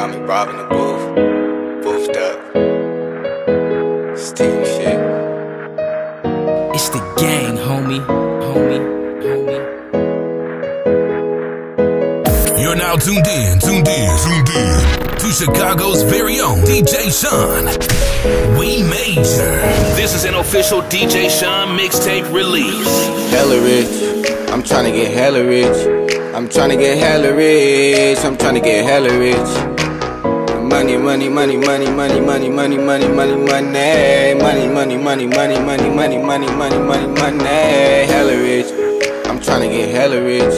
got me robbing the booth, boofed up. Steve shit. It's the gang, homie, homie, homie. You're now tuned in, tuned in, tuned in to Chicago's very own DJ Shon. We major. This is an official DJ Shon mixtape release. Hella rich. I'm trying to get hella rich. I'm trying to get hella rich. I'm trying to get hella rich. Money, money, money, money, money, money, money, money, money, money, money, money, money, money, money, money, money, money, money, money, hella rich. I'm trying to get hella rich.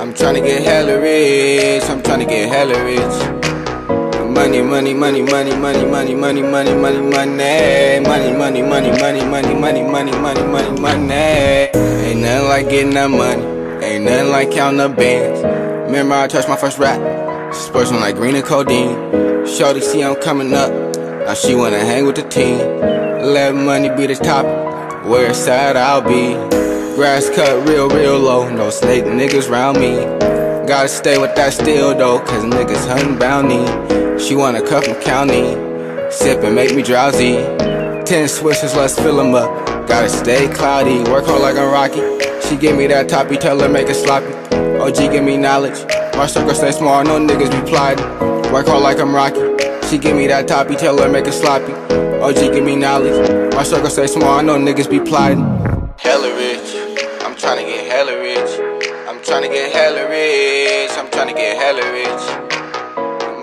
I'm trying to get hella rich. I'm trying to get hella rich. Money, money, money, money, money, money, money, money, money, money, money, money, money, money, money, money, money, money, money, money. Ain't nothing like getting that money. Ain't nothing like counting up bands. Remember I touched my first rap. Sports on like green and codeine. Shorty see I'm coming up. Now she wanna hang with the team. Let money be the top. Where side I'll be. Grass cut real, real low. No snake niggas round me. Gotta stay with that steel though, cause niggas hunting bounty. She wanna cuff from county. Sip and make me drowsy. Ten switches, let's fill them up. Gotta stay cloudy, work hard like I'm Rocky. She give me that toppy, tell her make it sloppy. OG give me knowledge. My circle stay small, no niggas be plotting. Work hard like I'm Rocky. She give me that toppy, tell her make it sloppy. OG give me knowledge. My circle stay small, I know niggas be plotting. Hella rich, I'm tryna get hella rich. I'm tryna get hella rich. I'm tryna get hella rich.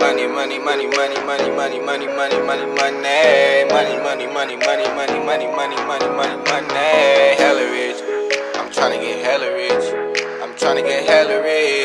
Money, money, money, money, money, money, money, money, money, money, money, money, money, money, money, money, money, money, money, money, hella rich. I'm tryna get hella rich. I'm tryna get hella rich.